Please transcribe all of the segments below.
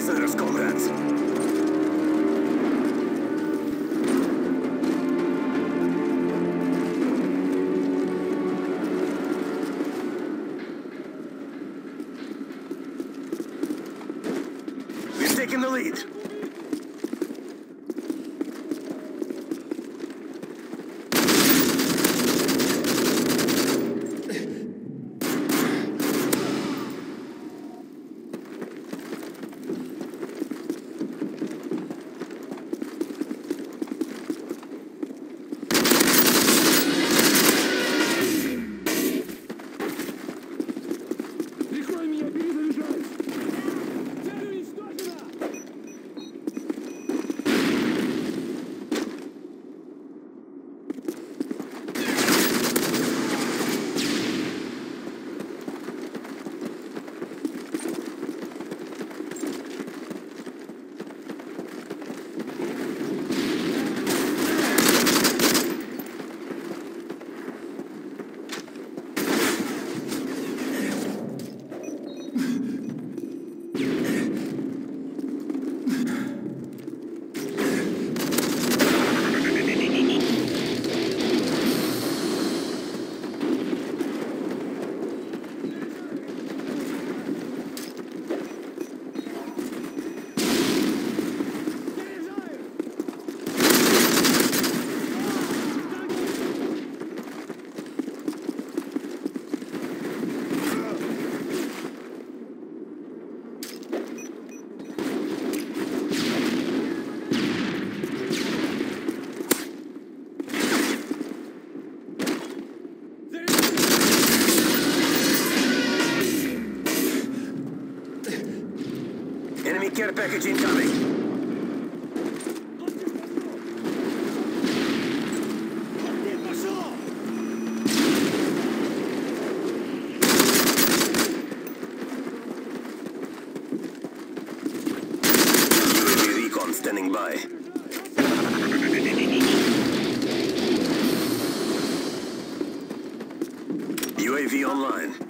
prisoners, comrades. We've taken the lead. package incoming. standing by. UAV online.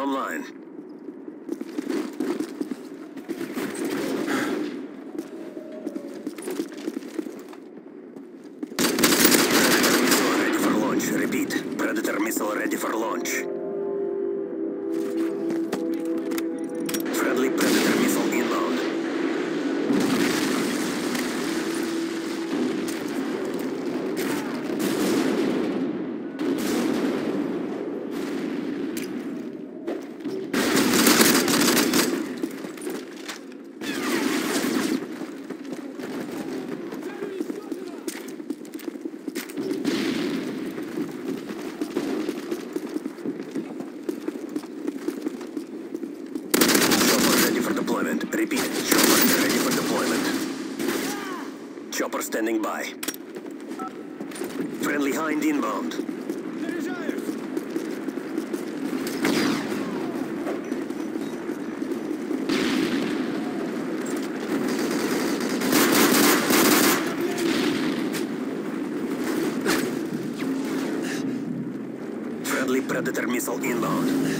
Online. Predator missile ready for launch. Repeat. Predator missile ready for launch. Friendly Predator missile inbound. Chopper ready for deployment. Repeat. Chopper ready for deployment. Chopper standing by. Friendly Hind inbound. Friendly Predator missile inbound.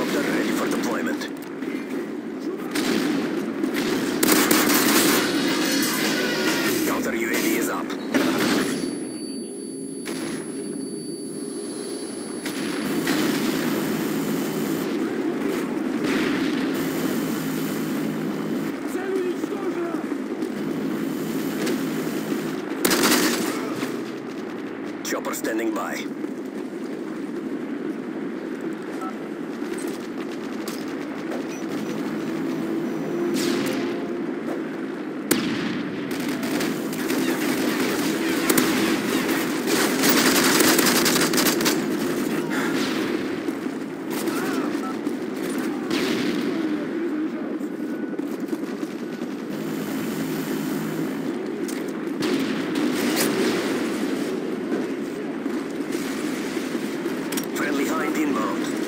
Helicopter ready for deployment. Counter UAV is up. Chopper standing by. involved.